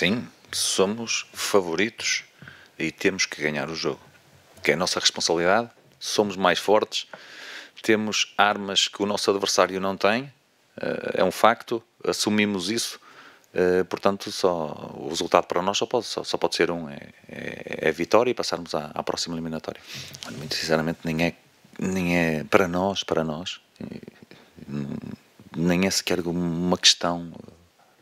Sim, somos favoritos e temos que ganhar o jogo. Que é a nossa responsabilidade, somos mais fortes, temos armas que o nosso adversário não tem, eh, é um facto, assumimos isso, eh, portanto, só, o resultado para nós só pode, só, só pode ser um: é, é, é vitória e passarmos à, à, próxima eliminatória. Muito sinceramente, nem é, nem é para nós, para nós, nem é sequer uma questão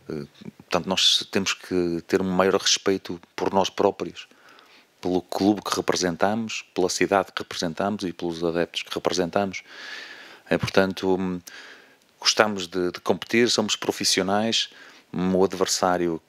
eh, portanto, nós temos que ter um maior respeito por nós próprios, pelo clube que representamos, pela cidade que representamos e pelos adeptos que representamos. É, portanto, gostamos de, de competir, somos profissionais. O adversário,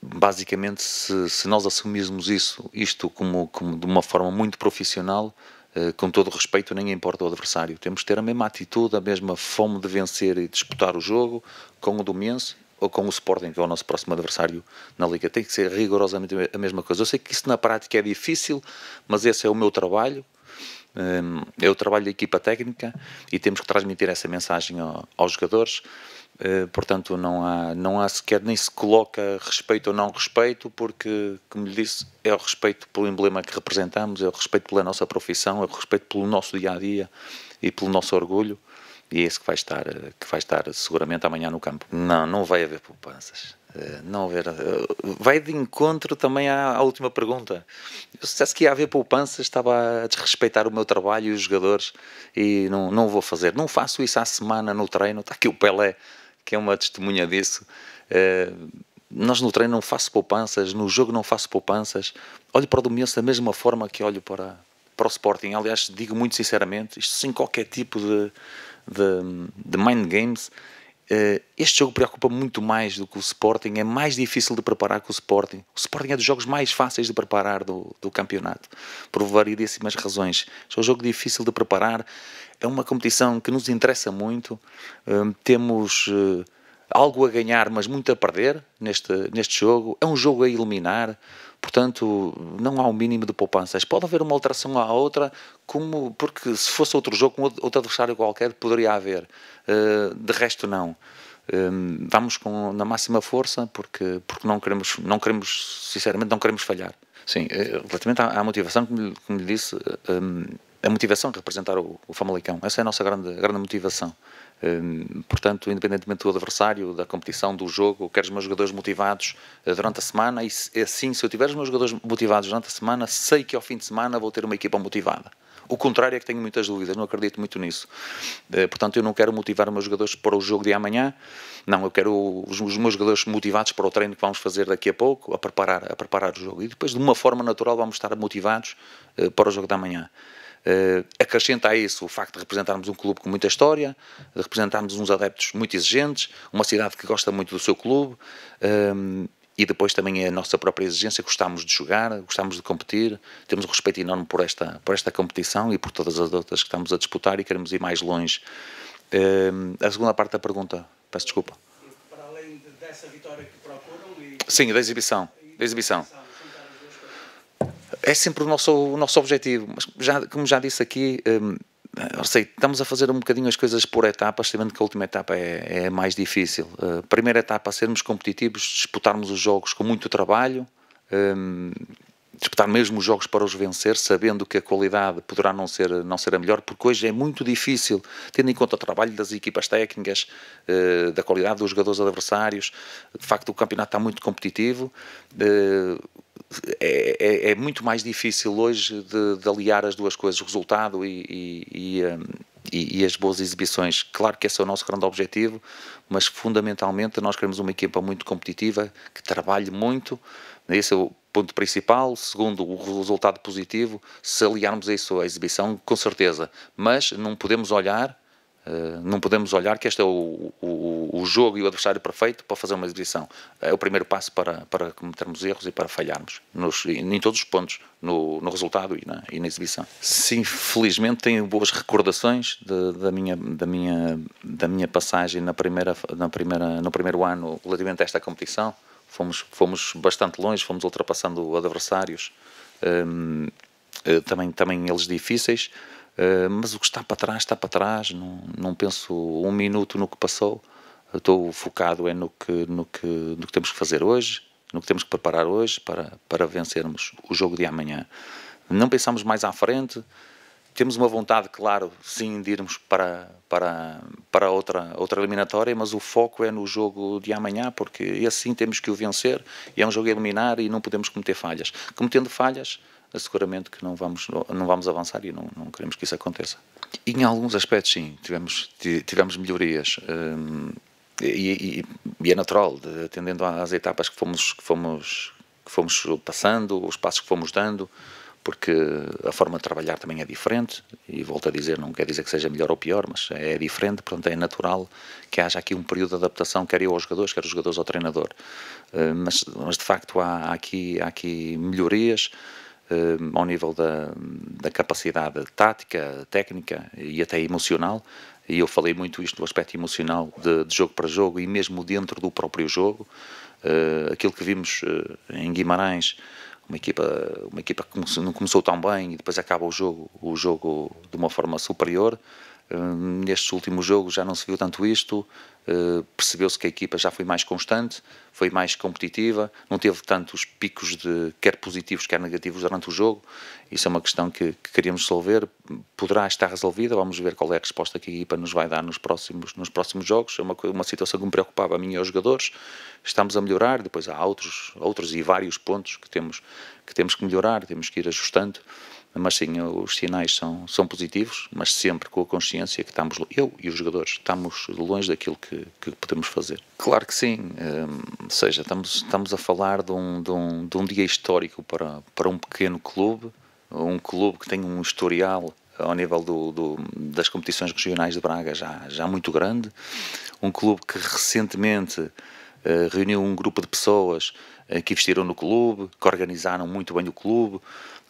basicamente, se, se nós assumirmos isso, isto como, como de uma forma muito profissional, eh, com todo respeito, nem importa o adversário. Temos que ter a mesma atitude, a mesma fome de vencer e disputar o jogo com o Domense ou com o Sporting, que é o nosso próximo adversário na Liga. Tem que ser rigorosamente a mesma coisa. Eu sei que isso na prática é difícil, mas esse é o meu trabalho, hum, é o trabalho da equipa técnica e temos que transmitir essa mensagem aos jogadores. Eh, portanto, não há, não há sequer, nem se coloca respeito ou não respeito, porque, como lhe disse, é o respeito pelo emblema que representamos, é o respeito pela nossa profissão, é o respeito pelo nosso dia a dia e pelo nosso orgulho e é esse que vai estar, que vai estar seguramente amanhã no campo. Não, não vai haver poupanças. Eh, não haver, eh, vai de encontro também à, à última pergunta. Eu se que ia haver poupanças, estava a desrespeitar o meu trabalho e os jogadores e não, não vou fazer. Não faço isso à semana no treino. Está aqui o Pelé, que é uma testemunha disso. Eh, nós no treino não faço poupanças, no jogo não faço poupanças. Olho para o Dominense da mesma forma que olho para, para o Sporting. Aliás, digo muito sinceramente, isto sem qualquer tipo de, de, de mind games, uh, este jogo preocupa muito mais do que o Sporting, é mais difícil de preparar que o Sporting. O Sporting é dos jogos mais fáceis de preparar do, do campeonato, por variedíssimas razões. é um jogo difícil de preparar, é uma competição que nos interessa muito, uh, temos... Algo a ganhar, mas muito a perder neste, neste jogo. É um jogo a eliminar. Portanto, não há um mínimo de poupanças. Pode haver uma alteração à outra, como porque se fosse outro jogo com outro adversário qualquer, poderia haver. Uh, de resto, não. Um, vamos com na máxima força porque porque não queremos não queremos sinceramente não queremos falhar. Sim, eh, relativamente à, à motivação, como, como lhe disse, um, a motivação de representar o, o Famalicão. Essa é a nossa grande, grande motivação. Um, portanto, independentemente do adversário, da competição, do jogo, eu quero os meus jogadores motivados uh, durante a semana e assim, se eu tiver os meus jogadores motivados durante a semana, sei que ao fim de semana vou ter uma equipa motivada. O contrário é que tenho muitas dúvidas, não acredito muito nisso. Uh, portanto, eu não quero motivar os meus jogadores para o jogo de amanhã, não, eu quero os, meus jogadores motivados para o treino que vamos fazer daqui a pouco, a preparar, a preparar o jogo. E depois, de uma forma natural, vamos estar motivados para o jogo de amanhã. Uh, acrescenta a isso o facto de representarmos um clube com muita história, de representarmos uns adeptos muito exigentes, uma cidade que gosta muito do seu clube um, eh, e depois também é a nossa própria exigência, gostamos de jogar, gostamos de competir, temos um respeito enorme por esta, por esta competição e por todas as outras que estamos a disputar e queremos ir mais longe. Um, eh, a segunda parte da pergunta, peço desculpa. Para além dessa vitória que procuram? E... Sim, da exibição. Da exibição é sempre o nosso, o nosso objetivo. Mas, já, como já disse aqui, hum, sei, estamos a fazer um bocadinho as coisas por etapas, sabendo que a última etapa é, é mais difícil. Uh, primeira etapa, sermos competitivos, disputarmos os jogos com muito trabalho, um, disputar mesmo os jogos para os vencer, sabendo que a qualidade poderá não ser, não ser a melhor, porque hoje é muito difícil, tendo em conta o trabalho das equipas técnicas, uh, da qualidade dos jogadores adversários, de facto o campeonato está muito competitivo. Uh, é, é, é, muito mais difícil hoje de, de, aliar as duas coisas, o resultado e, e, e, um, e, as boas exibições. Claro que esse é o nosso grande objetivo, mas fundamentalmente nós queremos uma equipa muito competitiva, que trabalhe muito, esse é o ponto principal. Segundo, o resultado positivo, se aliarmos isso à exibição, com certeza, mas não podemos olhar não podemos olhar que este é o, o, o, jogo e o adversário perfeito para fazer uma exibição. É o primeiro passo para, para cometermos erros e para falharmos nos, em todos os pontos, no, no resultado e na, e na, exibição. Sim, felizmente tenho boas recordações de, da, minha, da, minha, da minha passagem na primeira, na primeira, no primeiro ano relativamente a esta competição. Fomos, fomos bastante longe, fomos ultrapassando adversários, um, eh, também, também eles difíceis. Eh, mas o que está para trás, está para trás, não, não penso um minuto no que passou, estou focado é no que, no, que, no que temos que fazer hoje, no que temos que preparar hoje para, para vencermos o jogo de amanhã. Não pensamos mais à frente, temos uma vontade, claro, sim, de irmos para, para, para outra, outra eliminatória, mas o foco é no jogo de amanhã, porque esse sim temos que o vencer, e é um jogo a eliminar e não podemos cometer falhas. Cometendo falhas, seguramente que não vamos, não vamos avançar e não, não queremos que isso aconteça. Em alguns aspectos, sim, tivemos, tivemos melhorias. Hum, e, e, e, é natural, de, atendendo às etapas que fomos, que, fomos, que fomos passando, os passos que fomos dando, porque a forma de trabalhar também é diferente, e volto a dizer, não quer dizer que seja melhor ou pior, mas é diferente, portanto é natural que haja aqui um período de adaptação, quer eu aos jogadores, quer os jogadores ao treinador. Eh, mas, mas de facto há, há aqui, há aqui melhorias, eh, ao nível da, da capacidade tática, técnica e até emocional. E eu falei muito isto do aspecto emocional de, de jogo para jogo e mesmo dentro do próprio jogo. Uh, aquilo que vimos uh, em Guimarães, uma equipa, uma equipa que não começou tão bem e depois acaba o jogo, o jogo de uma forma superior. Hum, nestes últimos jogos já não se viu tanto isto, uh, percebeu-se que a equipa já foi mais constante, foi mais competitiva, não teve tantos picos de quer positivos, quer negativos durante o jogo. Isso é uma questão que, que queríamos resolver. Poderá estar resolvida, vamos ver qual é a resposta que a equipa nos vai dar nos próximos, nos próximos jogos. É uma, uma situação que me preocupava a mim e aos jogadores. Estamos a melhorar, depois há outros, outros e vários pontos que temos, que temos que melhorar, temos que ir ajustando mas sim, os sinais são, são positivos, mas sempre com a consciência que estamos, eu e os jogadores, estamos longe daquilo que, que podemos fazer. Claro que sim, ou seja, estamos, estamos a falar de um, de, um, de um dia histórico para, para um pequeno clube, um clube que tem um historial ao nível do, do, das competições regionais de Braga já, já muito grande, um clube que recentemente reuniu um grupo de pessoas uh, que investiram no clube, que organizaram muito bem o clube,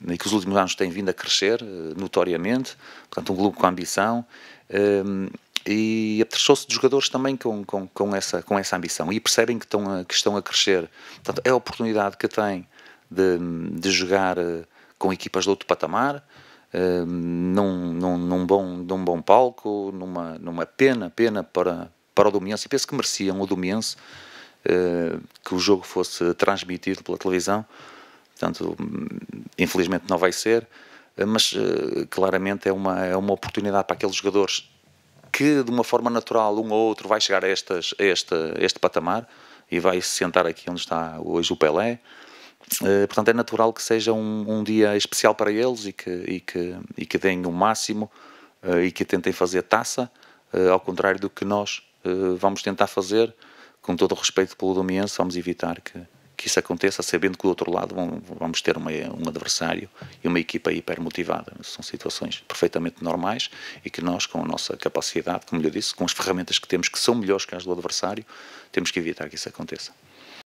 e que os últimos anos tem vindo a crescer eh, notoriamente, portanto um clube com ambição eh, e apetrechou-se de jogadores também com, com, com, essa, com essa ambição e percebem que estão a, que estão a crescer. Portanto, é a oportunidade que têm de, de jogar eh, com equipas de outro patamar, um, num, num, num, bom, num bom palco, numa, numa pena, pena para, para o Domiense, e penso que mereciam o Domiense que o jogo fosse transmitido pela televisão, portanto, infelizmente não vai ser, mas eh, claramente é uma, é uma oportunidade para aqueles jogadores que de uma forma natural um ou outro vai chegar a, estas, a, este, a este patamar e vai se sentar aqui onde está hoje o Pelé. Portanto, é natural que seja um, um, dia especial para eles e que, e que, e que deem o máximo e que tentem fazer taça, ao contrário do que nós vamos tentar fazer, com todo o respeito pelo Domiense, vamos evitar que, que isso aconteça, sabendo que do outro lado vamos ter uma, um adversário e uma equipa hiper motivada. São situações perfeitamente normais e que nós, com a nossa capacidade, como lhe disse, com as ferramentas que temos, que são melhores que as do adversário, temos que evitar que isso aconteça.